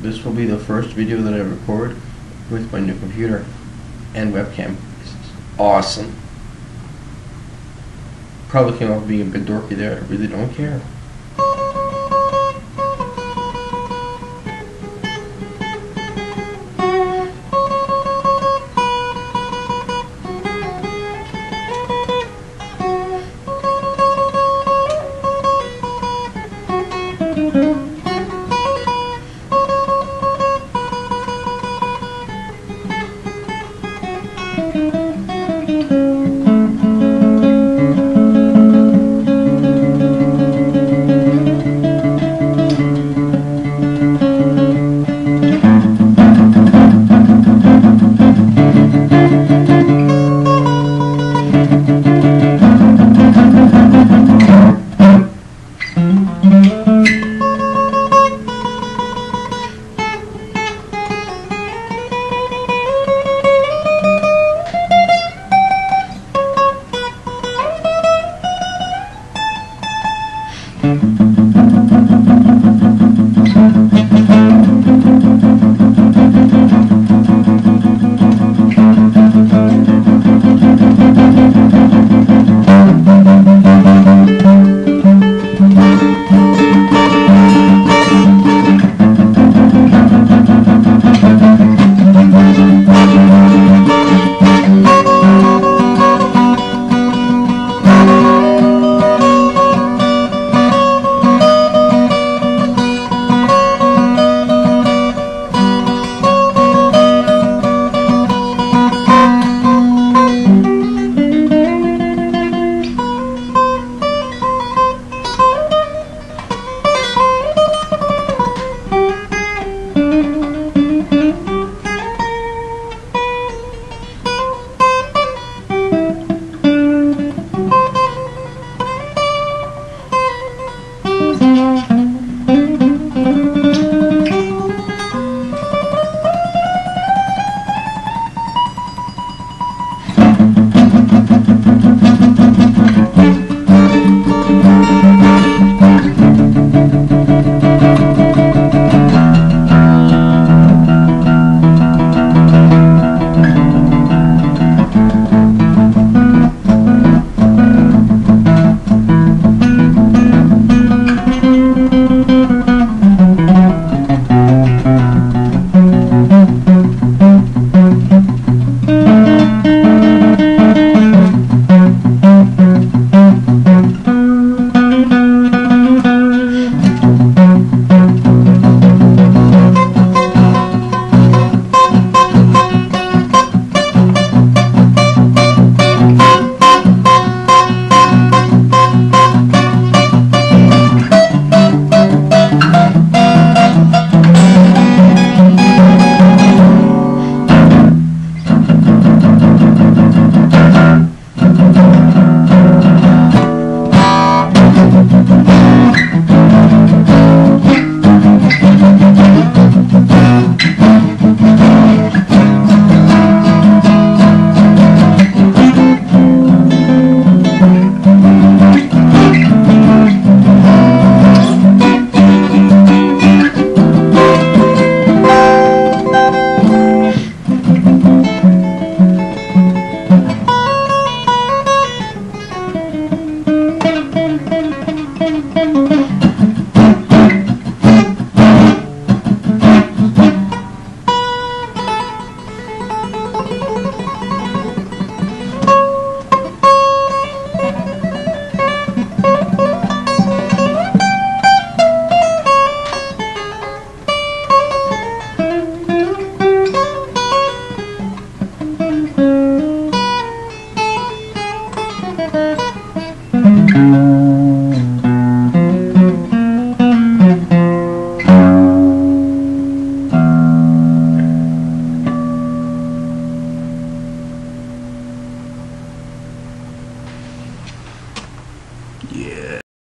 This will be the first video that I record with my new computer and webcam. Is Awesome. Probably came off being a bit dorky there. I really don't care.